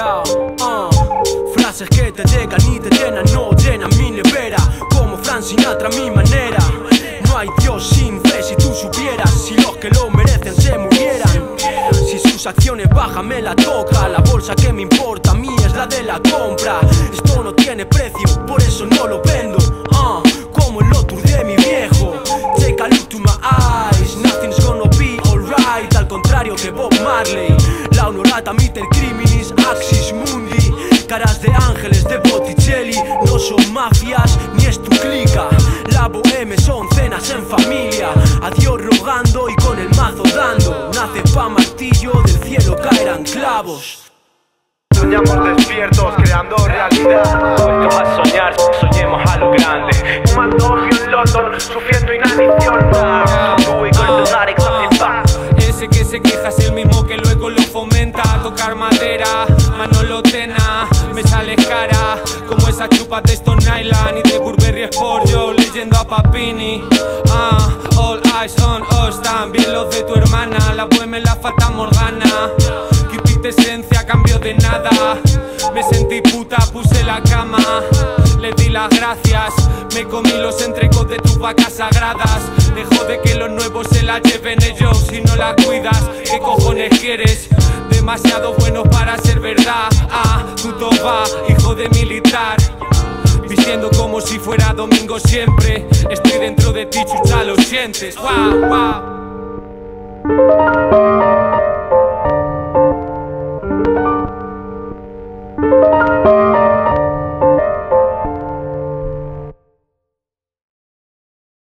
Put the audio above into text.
Uh. Frases que te llegan y te llenan, no llenan mi nevera. Como Frank Sinatra, mi manera. No hay Dios sin fe si tú supieras. Si los que lo merecen se murieran. Si sus acciones bajan, me la toca. La bolsa que me importa a mí es la de la compra. Esto no tiene precio, por eso no lo vendo. Ah, como el lotus de mi viejo. Take a look to my eyes, nothing's gonna be alright. Al contrario que Bob Marley. La honorata Mitter Criminis Axis Mundi Caras de ángeles de Botticelli No son mafias ni es tu clica. La boheme son cenas en familia A Dios rogando y con el mazo dando. Nace pa' martillo, del cielo caerán clavos. Soñamos despiertos, creando realidad. Puestos a soñar, soñemos a lo grande. Fumando opio en London, sufriendo inanición. Tú y con tus Arex Ese que se queja es el mismo Manolo Tena Me sale cara como esas chupas de Stone Island Y de Burberry Sport yo leyendo a Papini. Ah, all eyes on us También los de tu hermana La buena la falta Morgana. Quipite esencia cambio de nada. Me sentí puta, puse la cama Le di las gracias Comí los entrecos de tus vacas sagradas. Dejo de que los nuevos se la lleven ellos Si no la cuidas, ¿qué cojones quieres? Demasiado bueno para ser verdad. Ah, toba, hijo de militar. Vistiendo como si fuera domingo siempre. Estoy dentro de ti, chucha, lo sientes